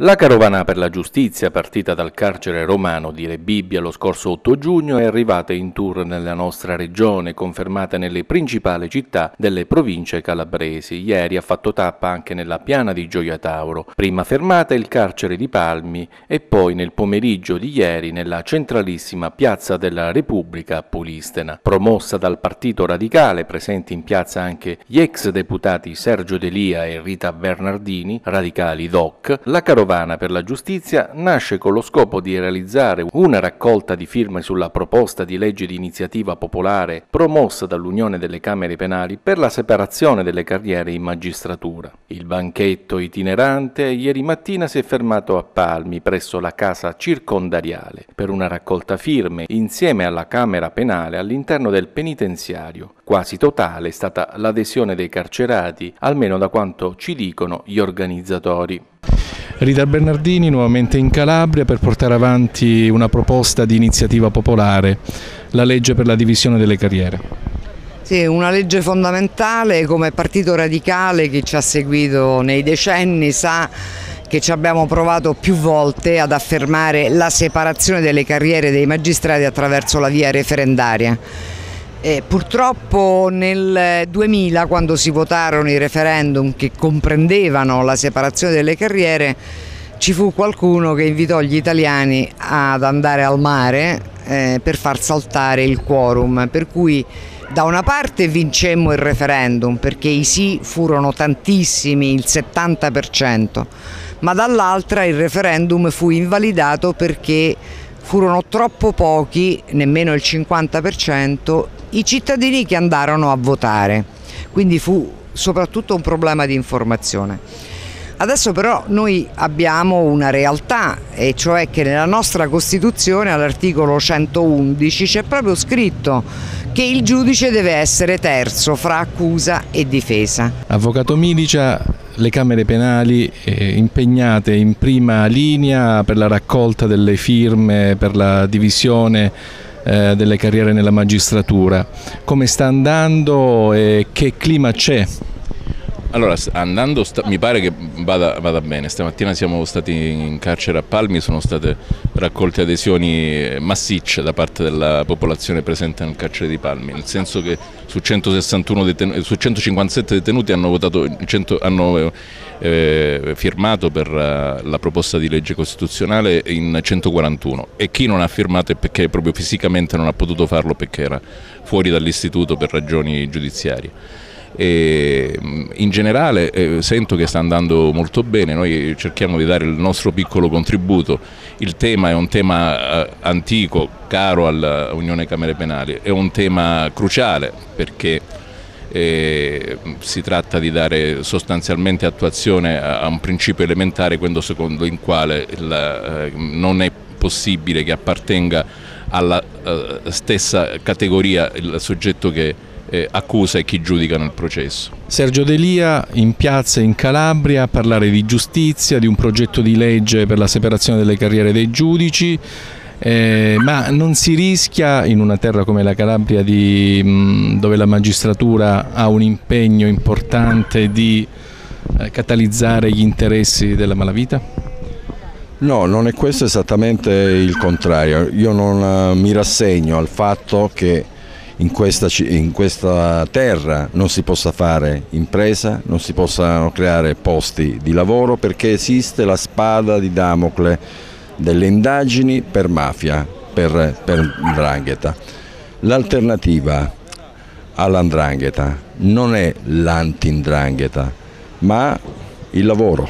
La carovana per la giustizia, partita dal carcere romano di Rebibbia lo scorso 8 giugno, è arrivata in tour nella nostra regione, confermata nelle principali città delle province calabresi. Ieri ha fatto tappa anche nella piana di Gioia Tauro. Prima fermata il carcere di Palmi e poi nel pomeriggio di ieri nella centralissima piazza della Repubblica a Polistena. Promossa dal Partito Radicale, presenti in piazza anche gli ex deputati Sergio Delia e Rita Bernardini, radicali DOC, la carovana Padovana per la giustizia nasce con lo scopo di realizzare una raccolta di firme sulla proposta di legge di iniziativa popolare promossa dall'Unione delle Camere Penali per la separazione delle carriere in magistratura. Il banchetto itinerante ieri mattina si è fermato a Palmi presso la casa circondariale per una raccolta firme insieme alla Camera Penale all'interno del penitenziario. Quasi totale è stata l'adesione dei carcerati, almeno da quanto ci dicono gli organizzatori. Rita Bernardini nuovamente in Calabria per portare avanti una proposta di iniziativa popolare, la legge per la divisione delle carriere. Sì, una legge fondamentale come partito radicale che ci ha seguito nei decenni sa che ci abbiamo provato più volte ad affermare la separazione delle carriere dei magistrati attraverso la via referendaria eh, purtroppo nel 2000 quando si votarono i referendum che comprendevano la separazione delle carriere ci fu qualcuno che invitò gli italiani ad andare al mare eh, per far saltare il quorum. Per cui da una parte vincemmo il referendum perché i sì furono tantissimi, il 70%, ma dall'altra il referendum fu invalidato perché furono troppo pochi, nemmeno il 50%, i cittadini che andarono a votare, quindi fu soprattutto un problema di informazione. Adesso però noi abbiamo una realtà, e cioè che nella nostra Costituzione all'articolo 111 c'è proprio scritto che il giudice deve essere terzo fra accusa e difesa. Avvocato Milicia, le Camere Penali eh, impegnate in prima linea per la raccolta delle firme, per la divisione eh, delle carriere nella magistratura. Come sta andando e che clima c'è? Allora, andando, mi pare che vada, vada, bene. Stamattina siamo stati in carcere a Palmi, sono state raccolte adesioni massicce da parte della popolazione presente nel carcere di Palmi, nel senso che su, detenuti, su 157 detenuti hanno, votato, 100, hanno eh, firmato per uh, la proposta di legge costituzionale in 141 e chi non ha firmato è perché proprio fisicamente non ha potuto farlo perché era fuori dall'istituto per ragioni giudiziarie e in generale eh, sento che sta andando molto bene, noi cerchiamo di dare il nostro piccolo contributo, il tema è un tema eh, antico, caro all'Unione Camere Penali, è un tema cruciale perché eh, si tratta di dare sostanzialmente attuazione a, a un principio elementare, quello secondo il quale il, eh, non è possibile che appartenga alla eh, stessa categoria il soggetto che eh, accusa e chi giudica nel processo. Sergio Delia in piazza in Calabria a parlare di giustizia, di un progetto di legge per la separazione delle carriere dei giudici, eh, ma non si rischia in una terra come la Calabria di, mh, dove la magistratura ha un impegno importante di eh, catalizzare gli interessi della malavita? No, non è questo esattamente il contrario. Io non uh, mi rassegno al fatto che in questa, in questa, terra non si possa fare impresa, non si possano creare posti di lavoro perché esiste la spada di Damocle delle indagini per mafia, per, per Ndrangheta. L'alternativa all'Andrangheta non è l'anti-Ndrangheta, ma il lavoro,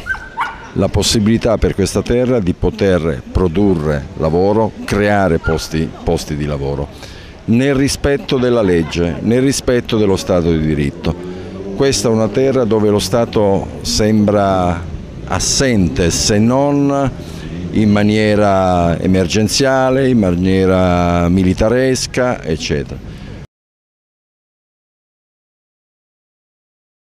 la possibilità per questa terra di poter produrre lavoro, creare posti, posti di lavoro nel rispetto della legge, nel rispetto dello Stato di diritto. Questa è una terra dove lo Stato sembra assente se non in maniera emergenziale, in maniera militaresca, eccetera.